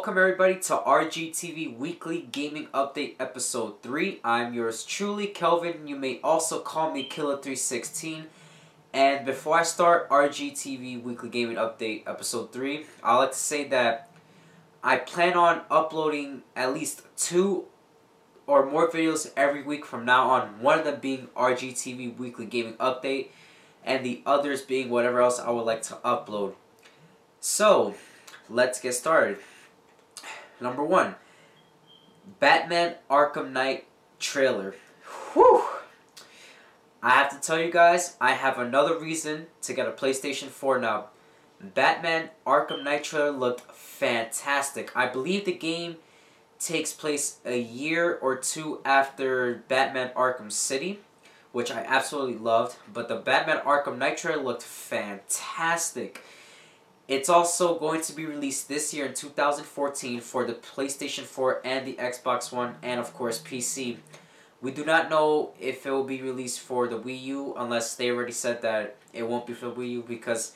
Welcome everybody to RGTV Weekly Gaming Update Episode 3. I'm yours truly, Kelvin. You may also call me Killer316. And before I start RGTV Weekly Gaming Update Episode 3, i like to say that I plan on uploading at least two or more videos every week from now on. One of them being RGTV Weekly Gaming Update, and the others being whatever else I would like to upload. So, let's get started. Number one, Batman Arkham Knight trailer. Whew! I have to tell you guys, I have another reason to get a PlayStation 4 now. Batman Arkham Knight trailer looked fantastic. I believe the game takes place a year or two after Batman Arkham City, which I absolutely loved. But the Batman Arkham Knight trailer looked fantastic. It's also going to be released this year in 2014 for the PlayStation 4 and the Xbox One, and of course PC. We do not know if it will be released for the Wii U unless they already said that it won't be for the Wii U because,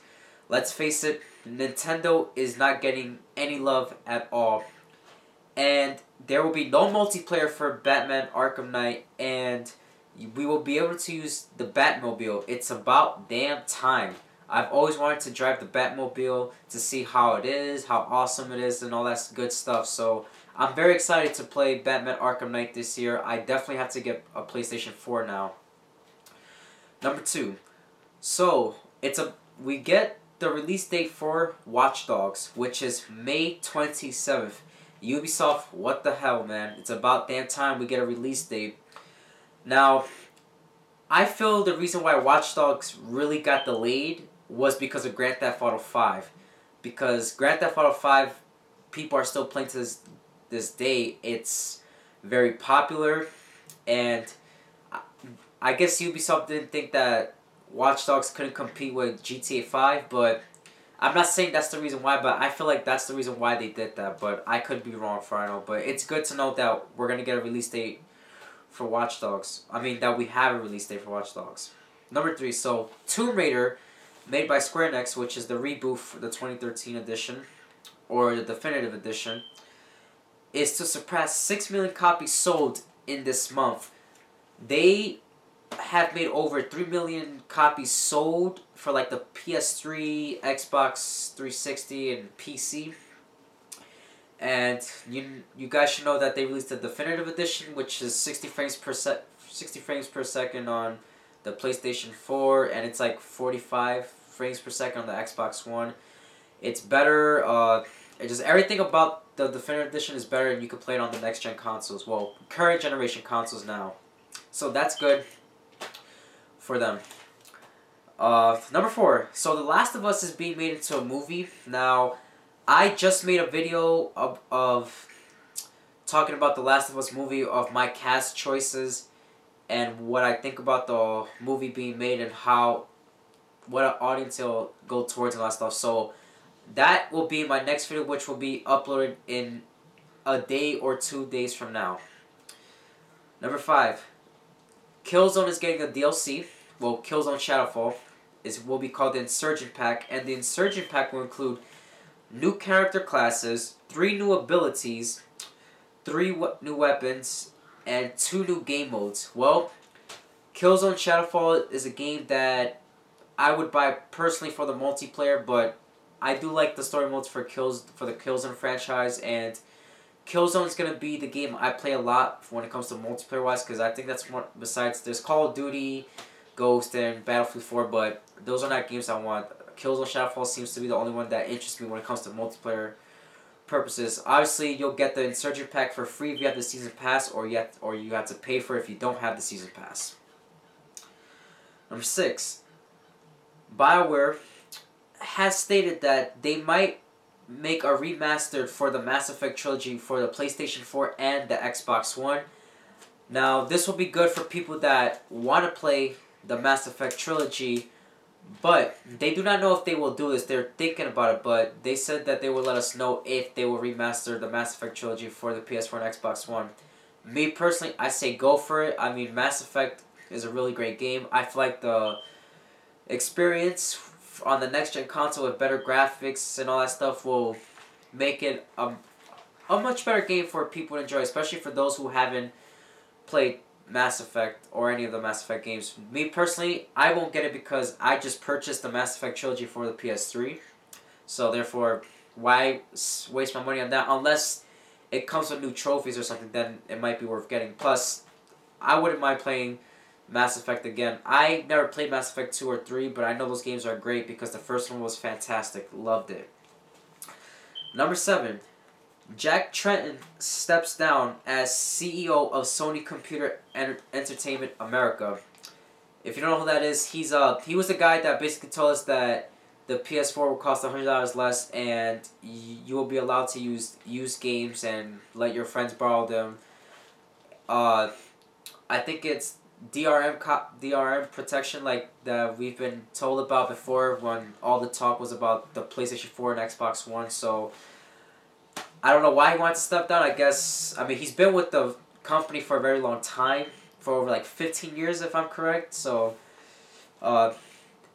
let's face it, Nintendo is not getting any love at all. And there will be no multiplayer for Batman Arkham Knight, and we will be able to use the Batmobile. It's about damn time. I've always wanted to drive the Batmobile to see how it is, how awesome it is, and all that good stuff. So I'm very excited to play Batman Arkham Knight this year. I definitely have to get a PlayStation 4 now. Number two. So it's a we get the release date for Watch Dogs, which is May 27th. Ubisoft, what the hell, man? It's about damn time we get a release date. Now, I feel the reason why Watch Dogs really got delayed was because of Grand Theft Auto 5. Because Grand Theft Auto 5, people are still playing to this, this day. It's very popular, and I guess Ubisoft didn't think that Watch Dogs couldn't compete with GTA 5, but I'm not saying that's the reason why, but I feel like that's the reason why they did that, but I could be wrong for I know. But it's good to know that we're to get a release date for Watch Dogs. I mean, that we have a release date for Watch Dogs. Number three, so Tomb Raider made by Square Enix, which is the reboot for the 2013 edition, or the definitive edition, is to surpass 6 million copies sold in this month. They have made over 3 million copies sold for like the PS3, Xbox 360, and PC. And you you guys should know that they released the definitive edition, which is 60 frames per sec 60 frames per second on the PlayStation 4, and it's like 45 frames per second on the Xbox One. It's better. Uh, it just everything about the Definitive Edition is better, and you can play it on the next gen consoles. Well, current generation consoles now. So that's good for them. Uh, number four. So The Last of Us is being made into a movie now. I just made a video of, of talking about the Last of Us movie of my cast choices and what I think about the movie being made and how what an audience will go towards and all that stuff. So that will be my next video, which will be uploaded in a day or two days from now. Number five, Killzone is getting a DLC. Well, Killzone Shadowfall is will be called the Insurgent Pack, and the Insurgent Pack will include new character classes, three new abilities, three new weapons, and two new game modes. Well, Killzone Shadowfall is a game that I would buy personally for the multiplayer, but I do like the story modes for kills for the Killzone franchise, and Killzone is gonna be the game I play a lot when it comes to multiplayer wise, because I think that's one. Besides, there's Call of Duty, Ghost, and Battlefield Four, but those are not games I want. Killzone Shadowfall seems to be the only one that interests me when it comes to multiplayer purposes. Obviously, you'll get the Insurgent Pack for free if you have the Season Pass, or yet, or you have to pay for it if you don't have the Season Pass. Number six, BioWare has stated that they might make a remastered for the Mass Effect trilogy for the PlayStation 4 and the Xbox One. Now, this will be good for people that want to play the Mass Effect trilogy, but they do not know if they will do this. They're thinking about it, but they said that they will let us know if they will remaster the Mass Effect trilogy for the PS4 and Xbox One. Me personally, I say go for it. I mean, Mass Effect is a really great game. I feel like the experience on the next gen console with better graphics and all that stuff will make it a, a much better game for people to enjoy, especially for those who haven't played Mass Effect or any of the Mass Effect games. Me personally, I won't get it because I just purchased the Mass Effect trilogy for the PS3. So therefore, why waste my money on that unless it comes with new trophies or something? Then it might be worth getting. Plus, I wouldn't mind playing Mass Effect again. I never played Mass Effect two or three, but I know those games are great because the first one was fantastic. Loved it. Number seven, Jack Tretton steps down as CEO of Sony Computer Enter- Entertainment America. If you don't know who that is, he's uh he was the guy that basically told us that the PS4 will cost hundred dollars less, and you will be allowed to use use games and let your friends borrow them. Uh, I think it's DRM co- DRM protection like that we've been told about before when all the talk was about the PlayStation Four and Xbox One. So I don't know why he wants to step down. I guess I mean he's been with the company for a very long time, for over like fifteen years if I'm correct. So, uh,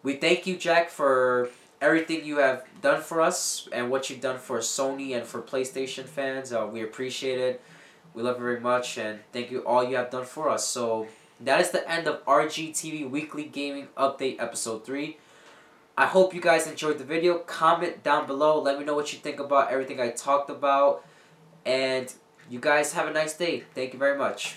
we thank you, Jack, for everything you have done for us and what you've done for Sony and for PlayStation fans. Uh, we appreciate it. We love you very much and thank you all you have done for us. So that is the end of RGTV Weekly Gaming Update Episode 3. I hope you guys enjoyed the video. Comment down below. Let me know what you think about everything I talked about. And you guys have a nice day. Thank you very much.